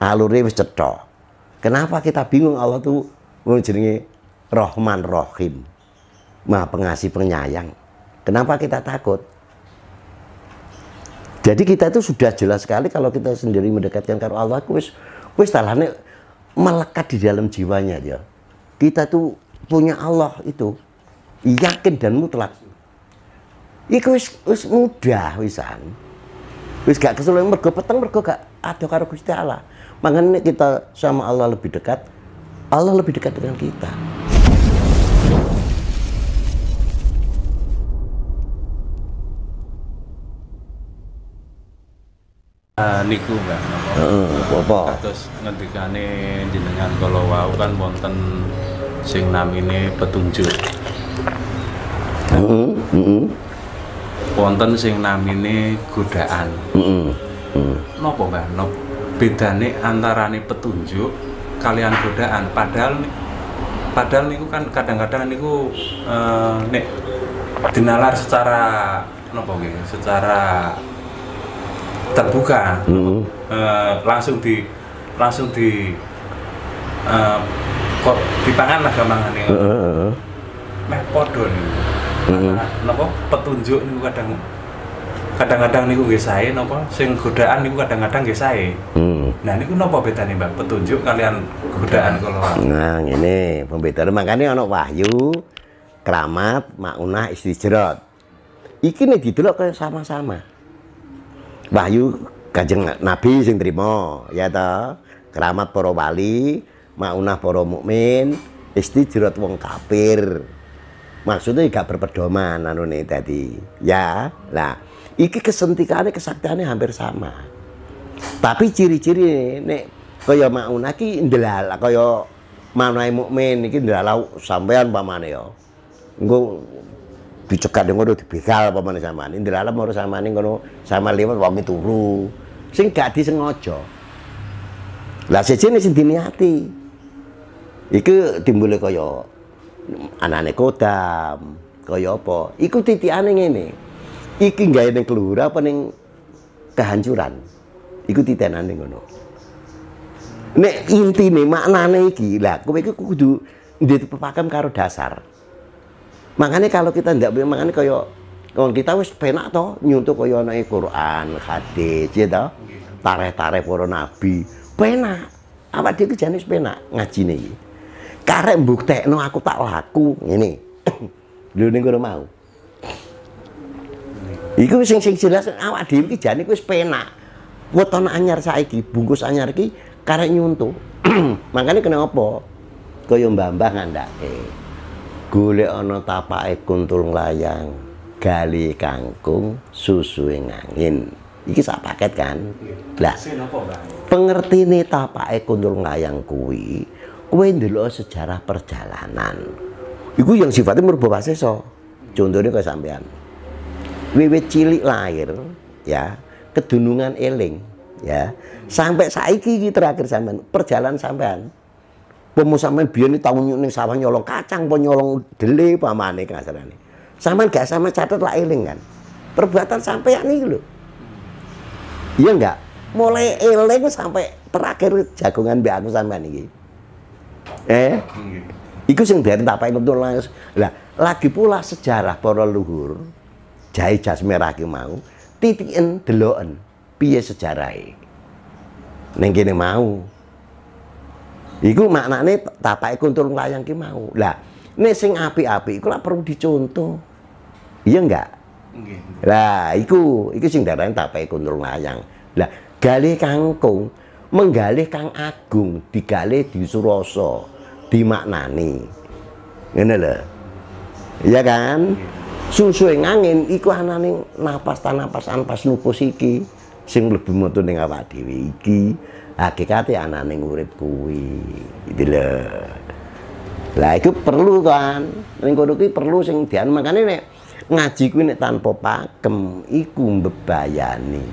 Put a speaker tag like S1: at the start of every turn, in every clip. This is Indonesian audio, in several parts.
S1: alure wis cetha. Kenapa kita bingung Allah tuh jenenge Rahman Rahim. Maha pengasih penyayang. Kenapa kita takut? Jadi kita itu sudah jelas sekali kalau kita sendiri mendekatkan karo Allah, wis wis talane melekat di dalam jiwanya ya. Kita tuh punya Allah itu yakin dan mutlak. Iku wis wis mudah wisan. Wis gak kesulitan mergo peteng mergo gak ada karo Gusti Allah. Makanya kita sama Allah lebih dekat, Allah lebih dekat dengan kita.
S2: Uh, niku mbak
S1: Heeh, apa?
S2: Terus ngendikane jenengan kalau wau kan wonten sing namine petunjuk.
S1: Heeh, heeh,
S2: Wonten sing namine godaan.
S1: heeh. heeh.
S2: Napa mbak? Nop bedane antarane petunjuk kalian godaan padahal padahal niku kan kadang-kadang niku eh, nek dinalar secara napa nggih? Secara terbuka
S1: Heeh.
S2: eh, langsung di langsung di eh, kok dipangan lah gampangane
S1: Heeh, heeh.
S2: meh podo nih
S1: Heeh.
S2: napa petunjuk niku kadang kadang-kadang niku nggih sae napa sing godaan niku kadang-kadang nggih sae
S1: Hmm.
S2: nah niku napa bedane Mbak petunjuk kalian godaan kalau
S1: Nah, ini pembedaan makanya ana wahyu, keramat, maunah, istijrat. Iki nih didelok kayak sama-sama. Wahyu Kanjeng Nabi sing trima, ya ta. Keramat para wali, maunah para mukmin, istijrat wong kafir. Maksudnya gak berpedoman anu nih tadi. Ya. Nah, iki kesentikane kesaktiannya hampir sama. Tapi ciri-ciri nek kaya maunah ki ndelala kaya manahe mukmin iki ndelala sampean pamane ya. Engko dicegat ngono dibegal pamane sampean. Ndelala maro sampean ngono sama liwat wong turu. Sing gak disengaja. Lah sejene sing diniati. Iku timbule kaya anane kodam, kaya apa? Iku titikane ngene. Iki gawe ning kelura apa ning kehancuran. Iku titenane ngono. Nek intine maknane iki, lah kowe iku kudu ndek pepakem karo dasar. Makanya kalau kita ndak makanya kaya kalau kita wis penak to nyuntuk kaya ana Quran, hadis ya to. Tareh-tareh para nabi. Penak. Awak dhewe jane wis penak ngajine iki. Karek mbuktekno aku tak laku ngene. Lho ning kono mau. Iku sing sing jelas awak dhewe iki jane wis penak. Weton anyar saiki, bungkus anyar iki karek nyuntuk. Makanya kenapa? Kaya mbah-mbah ngandake. Golek ana tapake kuntul nglayang, gali kangkung, susuwe ngangin. Iki sak paket kan? Lah,
S2: sing napa Mbak
S1: pengertine tapake kuntul nglayang kuwi, kowe ndelok sejarah perjalanan. Iku yang sifatnya merubah sesa. Contohnya kayak sampean. Wiwit cilik lahir, ya, kedunungan eling, ya. Sampai saiki iki terakhir sampean, perjalanan sampean. Pomo sampean biyen tau ning sawah nyolong kacang apa nyolong dele pamane kasarane. Sampean gak sama catat lah eling kan. Perbuatan sampean iki lho. Iya enggak? Mulai eling sampai terakhir jagongan mbak aku sampean iki. Eh? Iku sing dari tak betul lah. lagi pula sejarah para luhur jahe jas merah ki mau titiken deloken piye sejarahe. Ning kene mau. Iku maknane tapake kuntul layang ki mau. Lah, nek sing apik-apik iku lah perlu dicontoh. Iya enggak?
S2: nggih
S1: Lah, iku iku sing darane tapake kuntul layang. Lah, galih kangkung menggalih kang agung, digalih di Suroso, dimaknani. Ngene lho. Iya kan? Susu ngangin iku anane napas tanapas anpas nupus iki sing mlebu metu ning awak dhewe iki hakikate anane urip kuwi. Gitu lho. Lah itu perlu kan. Ning kono kuwi perlu sing dian makane nek ngaji kuwi nek tanpa pakem iku mbebayani.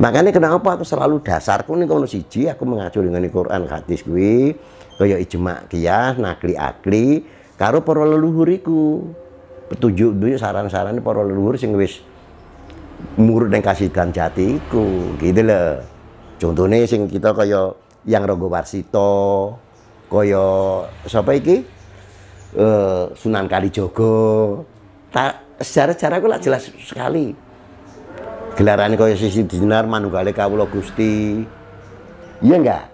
S1: Makanya kenapa aku selalu dasarku nih kono siji aku mengacu dengan Quran hadis kuwi kaya ijma kiyah nakli akli karo para leluhuriku. Petunjuk duit saran-saran para leluhur sing wis murut ning kasidan jati iku gitu loh. contohnya sing kita kaya yang Ronggo Warsito, kaya sapa iki? Eh, Sunan Kalijogo. Tak sejarah-sejarah ku lah jelas sekali. Gelaran kaya Sisi Dinar Manunggale Kawula Gusti. Iya enggak?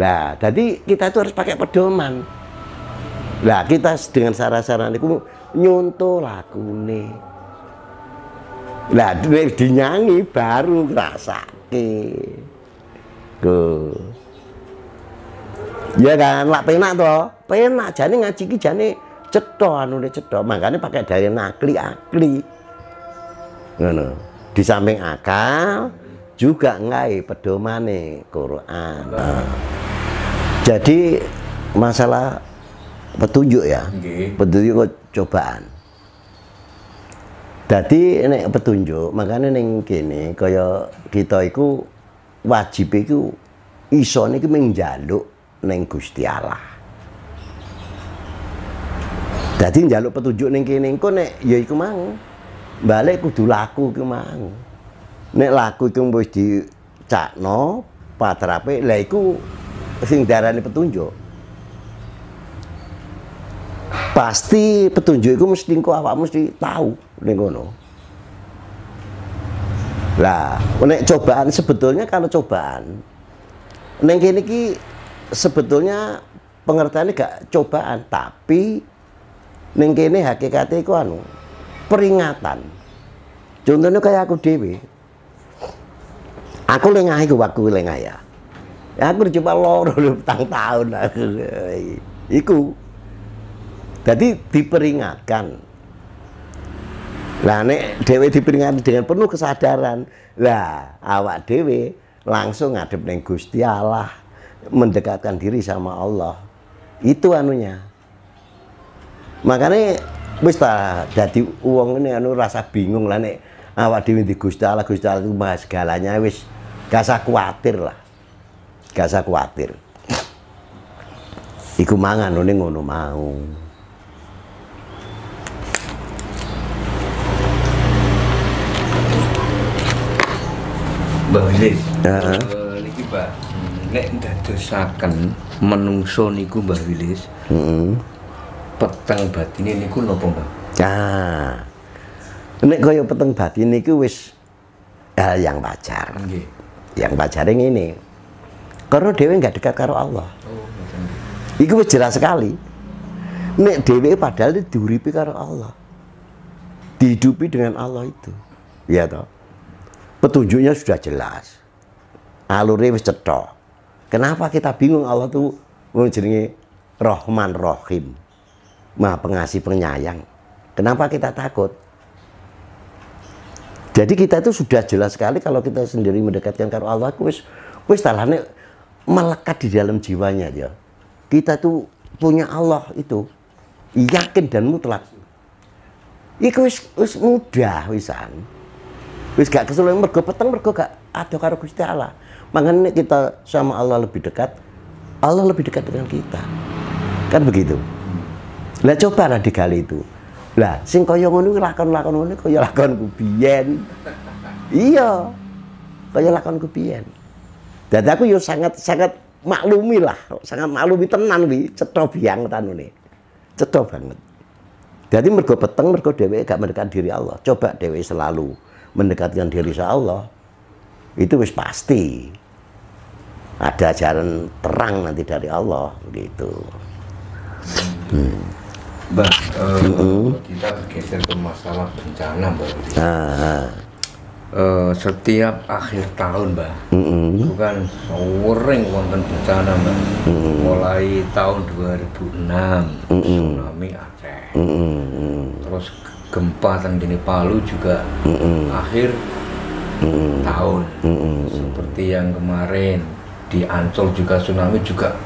S1: Lah, jadi kita itu harus pakai pedoman. Lah, kita dengan cara-cara niku nyontoh lakune. Lah, duwe dinyanyi baru ngrasake. Go. Ya kan, lak penak to. Penak jane ngaji ki jane cetha anune cetha. Makanya pakai dari nakli-akli. Ngono. Di samping akal juga ngai pedomane Quran. Nah. Jadi masalah petunjuk ya.
S2: Nggih.
S1: Petunjuk kok cobaan. Jadi nek petunjuk, makanya ning kene kaya kita iku wajib iku iso niki mung njaluk ning Gusti Allah. Dadi njaluk petunjuk ning kene engko nek ya iku mang balik kudu laku iku mang. Nek laku iku wis dicakno patrape, lah iku sing darane petunjuk. Pasti petunjuk iku mesti engko awakmu mesti tahu ning kono. Lah, nek cobaan sebetulnya kalau cobaan ning kene iki sebetulnya pengertiannya gak cobaan, tapi ning kene hakikate iku anu peringatan. Contohnya kayak aku dewi. Aku lengah iku waktu lengah ya. Ya aku coba loro tang tahun aku. Iku. Jadi diperingatkan. Lah nek dhewe diperingati dengan penuh kesadaran, lah awak dhewe langsung ngadep ning Gusti Allah, mendekatkan diri sama Allah. Itu anunya. Makanya wis ta dadi wong ini anu rasa bingung lah nek awak dhewe di Gusti Allah, Gusti Allah itu maha segalanya wis gak usah kuatir lah. Gak usah kuatir. Iku mangan ngene ngono mau.
S3: Mbah Wilis.
S1: Heeh.
S3: Eh, niki Mbak, nek ndadosaken menungso niku Mbah Wilis,
S1: Heeh.
S3: peteng batine niku napa Mbah?
S1: Nah, nek kaya peteng batin niku wis hal yang wajar.
S3: Nggih.
S1: Yang wajar ini. Karena dewe nggak dekat karo Allah.
S3: Oh.
S1: Iku wis jelas sekali. Nek dewe padahal diuripi karo Allah. Dihidupi dengan Allah itu. Ya toh. Petunjuknya sudah jelas. Alurnya wis cetha. Kenapa kita bingung Allah tuh wong jenenge Rahman Rahim. Maha pengasih penyayang. Kenapa kita takut? Jadi kita itu sudah jelas sekali kalau kita sendiri mendekatkan karo Allah, wis wis talane melekat di dalam jiwanya ya. Kita tuh punya Allah itu yakin dan mutlak. Iku wis wis mudah wisan. Wis gak kesulitan mergo peteng mergo gak ada karo Gusti Allah. Makanya kita sama Allah lebih dekat, Allah lebih dekat dengan kita. Kan begitu. Lah cobalah digali itu. Lah sing kaya ngono lakon-lakon ngono kaya lakonku biyen. Iya. Kaya lakonku biyen. Dadi aku yo sangat sangat maklumi lah, sangat maklumi tenan wi, cetha biang tanune. Cetha banget. Jadi mergo peteng mergo dheweke gak mendekat diri Allah. Coba dheweke selalu mendekatkan diri sama Allah. Itu wis pasti. Ada jalan terang nanti dari Allah gitu.
S3: Mbah, eh, kita bergeser ke masalah bencana Wilis.
S1: Nah,
S3: Eh, setiap akhir tahun Mbah,
S1: mm
S3: itu kan sering wonten bencana Mbah. Mulai tahun 2006 tsunami Aceh. Terus gempa teng dini Palu juga akhir tahun. Seperti yang kemarin di Ancol juga tsunami juga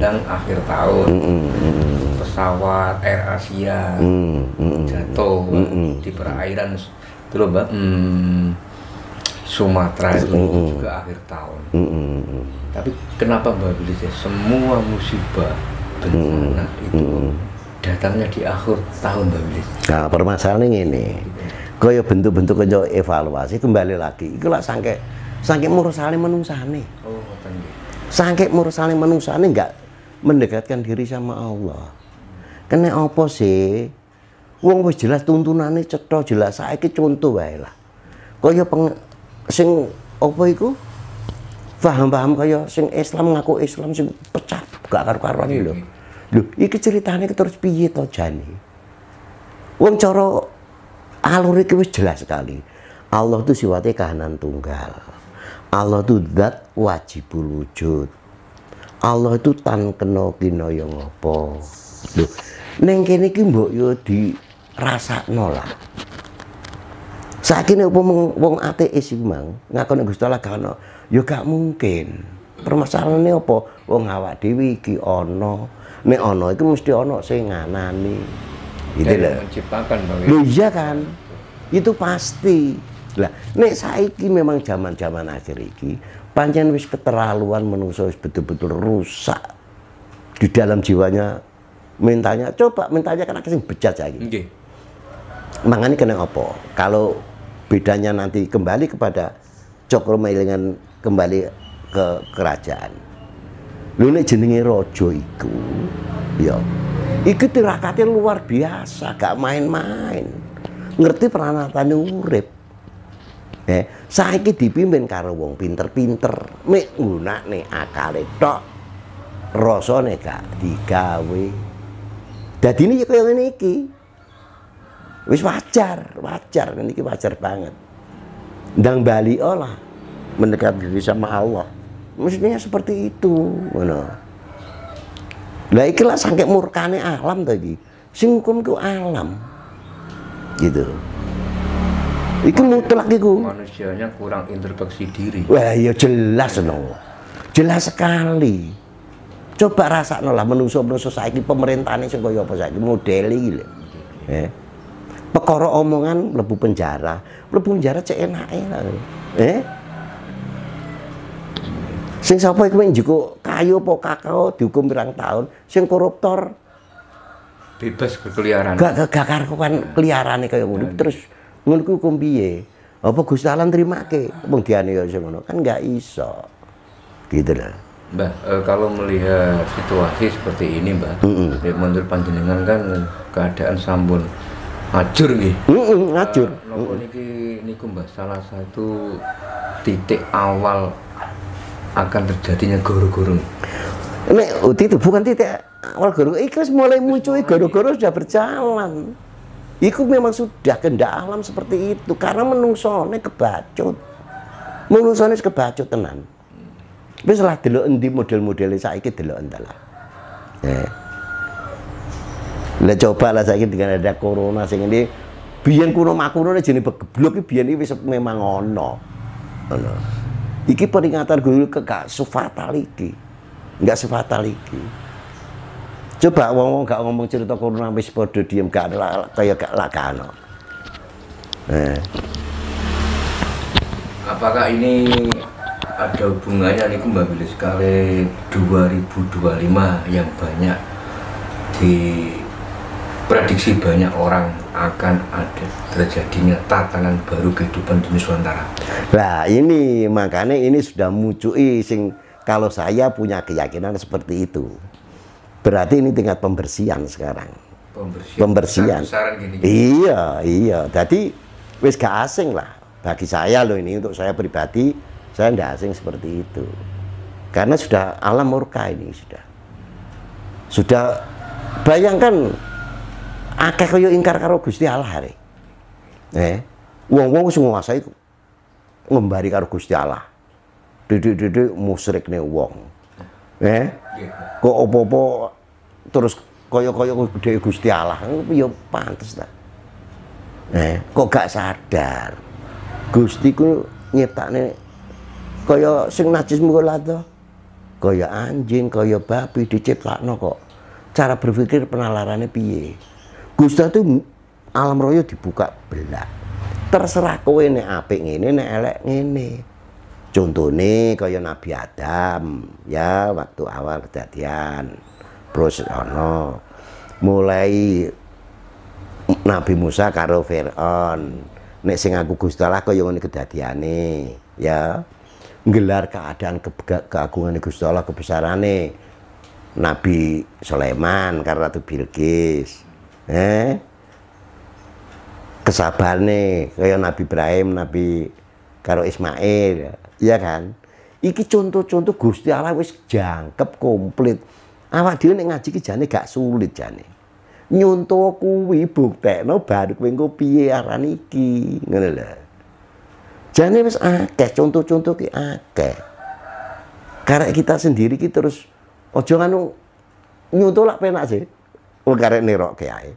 S3: dan akhir tahun. Pesawat Air Asia jatuh Mbak, di perairan itu loh Mbak. Hmm, Sumatera itu juga akhir tahun. Tapi kenapa Mbak Bilis ya semua musibah bencana itu datangnya di akhir tahun Mbak?
S1: Nah, permasalahannya ini. Kaya bentuk-bentuk kaya evaluasi kembali lagi. Iku lah sangke saking mursale menungsane.
S3: Oh, ngoten
S1: saking mursale menungsane enggak mendekatkan diri sama Allah. Kena apa sih? Wong wis jelas tuntunane cetha jelas saiki contoh wae lah. Kaya peng, sing apa iku? Paham-paham kaya sing Islam ngaku Islam sing pecah gak karu-karuan lho lho iki ceritane terus piye to jane wong cara alur iki wis jelas sekali. Allah itu sifatnya kahanan tunggal. Allah itu zat wajibul wujud. Allah itu tan kena kinaya ngopo. Lho ning kene iki mbok yo dirasakno lah. Saiki nek wong ateis iku mang ngakoni Gusti Allah gak ono, ya gak mungkin. Permasalahannya apa? Wong awak dhewe iki ana. Nek ana iku mesti ana sing nganani. Gitu
S3: yang menciptakan Bang. ya.
S1: Iya kan? Itu pasti. Lah, nek saiki memang zaman-zaman akhir iki pancen wis keterlaluan menungso wis betul-betul rusak di dalam jiwanya mintanya coba mintanya kan sing bejat saiki.
S3: Nggih.
S1: Makanya kena apa? Kalau bedanya nanti kembali kepada Cokro Mailingan kembali ke kerajaan. Lho nek jenenge raja iku ya iku tirakate luar biasa, gak main-main. Ngerti peranatane urip. Eh, saiki dipimpin karo wong pinter-pinter, mek nggunakne akale tok. Rasane gak digawe. Dadine ya kaya ngene iki. wis wajar, wajar, ini wajar banget. Ndang bali olah mendekat diri sama Allah. Mestinya seperti itu, ngono. Lah iki lah sampe murkane alam tadi. Sing hukum ku alam. Gitu. Iku mutlak iku.
S3: Manusianya kurang introspeksi diri.
S1: Wah, ya jelas no. Jelas sekali. Coba rasakno lah menungso-menungso saiki pemerintahane sing kaya apa saiki model iki lho. Eh. Perkara omongan mlebu penjara, mlebu penjara cek enake lah. Eh. Sing sapa iku njiko kayu apa kakao dihukum pirang tahun, sing koruptor.
S3: Bebas berkeliaran.
S1: gak gak karuan keliarane kaya ngono. Terus ngono ku hukum piye? Apa Gusti Allah nrimake wong dianiaya sing ngono. Kan gak iso. Gitu lah
S3: Mbah, eh, kalau melihat situasi seperti ini, Mbah, ya, menurut panjenengan kan keadaan sampun ajur nih.
S1: Heeh, ngajur
S3: Nopo niki niku Mbah? Salah satu titik awal akan terjadinya guru-guru.
S1: nek uti itu bukan titik awal goro iku mulai muncul goro-goro sudah berjalan Iku memang sudah kehendak alam seperti itu karena menungsone kebacut. Menungsone kebacut tenan. Wis lah delok endi model-modele saiki delok endalah. Eh. Lah coba lah saiki dengan ada corona sing ini biyen kuno makuno jenenge begeblok iki biyen iki wis memang ono. Ono. Iki peringatan guru ke gak sefatal iki. Enggak sefatal iki. Coba wong-wong gak ngomong cerita corona wis padha diem gak ada kaya gak lakano. Eh.
S3: Apakah ini ada hubungannya nih Mbak Billy sekali 2025 yang banyak diprediksi banyak orang akan ada terjadinya tatanan baru kehidupan di Nusantara.
S1: Lah ini makanya ini sudah muncul sing kalau saya punya keyakinan seperti itu. Berarti ini tingkat pembersihan sekarang.
S3: Pembersihan.
S1: Pembersihan.
S3: Besar-besaran gini.
S1: Iya, iya. Jadi wis gak asing lah. Bagi saya loh ini untuk saya pribadi, saya tidak asing seperti itu. Karena sudah alam murka ini sudah. Sudah bayangkan akeh kaya ingkar karo Gusti Allah hari. Eh, wong-wong wis nguasai ngembari karo Gusti Allah. Didik-didik musyrik nih wong. Eh, kok opo-opo terus kaya-kaya gede Gusti Allah ya pantes ta. Eh, kok gak sadar. Gusti ku nyiptakne kaya sing najis mula to. Kaya anjing, kaya babi diciptakno kok. Cara berpikir penalarannya piye? Gusti itu alam raya dibuka belah. Terserah kowe nek apik ngene nek elek ngene. Contohnya kaya Nabi Adam ya waktu awal kejadian proses ono mulai Nabi Musa karo Fir'aun nek sing aku Gusti Allah kaya ngene kedadiane ya nggelar keadaan ke keagungan Gusti Allah kebesarane Nabi Sulaiman karo Ratu Bilqis. Eh? Kesabarane kaya Nabi Ibrahim, Nabi karo Ismail, iya kan? Iki contoh-contoh Gusti Allah wis jangkep komplit. Awak dhewe nek ngaji ki jane gak sulit jane. Nyonto kuwi buktekno baru kowe engko piye arane iki, ngono lho. Jane wis akeh contoh-contoh ki akeh. Karek kita sendiri ki terus aja nganu nyonto lak penak sih. Wong karek nerokke ae.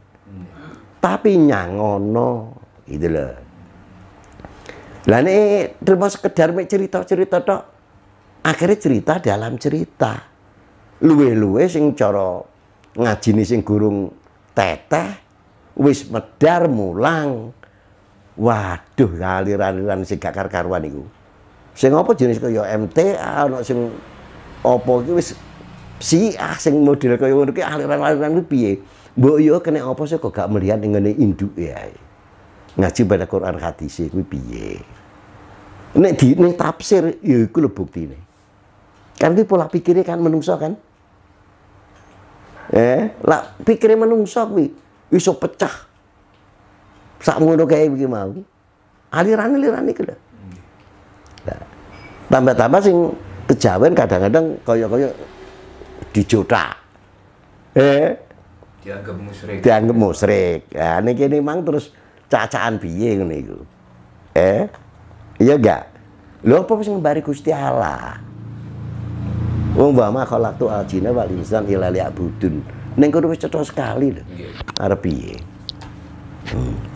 S1: Tapi nyangono gitu loh. Lah nek terima sekedar cerita-cerita tok akhirnya cerita dalam cerita. Luwe-luwe sing cara ngajine sing gurung teteh wis medar mulang. Waduh, aliran-aliran sing gak karuan iku. Sing apa jenis kaya MTA ana sing apa iki wis si ah sing model kaya ngono ki aliran-aliran ku piye? Mbok yo kena apa sih kok gak melihat ngene induk ya. Ngaji pada Quran hadis kuwi piye? Nek di nek tafsir ya iku lho buktine. Kan kuwi pola pikirnya kan menungso kan? Eh, lah pikirnya menungso kuwi iso pecah. Sak ngono kae iki mau. Aliran-aliran iki lho. Nah, tambah-tambah sing kejawen kadang-kadang kaya-kaya dijotak. Eh,
S3: dianggap musyrik
S1: dianggap musyrik. Ya niki ini mang terus cacaan piye ngono iku. Eh? Iya enggak? Lho apa sing mbari Gusti Allah? Wong wa ma khalaqtu al-jinna wal insan illa liya'budun. Ning kono wis cetha sekali lho. Arep piye? Hmm.